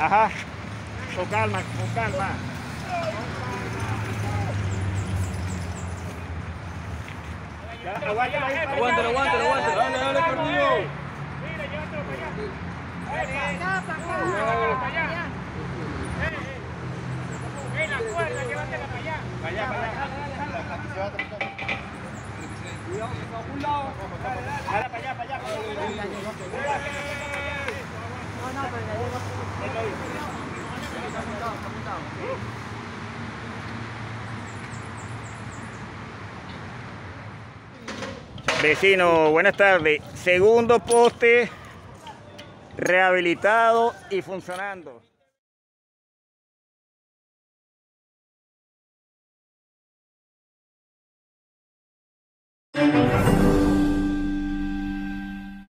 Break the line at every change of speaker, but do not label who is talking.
Ajá. Con calma, con calma. Aguántalo
Aguántalo,
allá.
aguántalo.
Dale, dale, conmigo.
Mira, llévatelo para allá. Para allá. Eh, eh. Eh, la cuerda, llévatela para allá.
Para allá, para allá. Dale, para allá, para allá, para allá. Vecino, buenas tardes. Segundo poste rehabilitado y funcionando.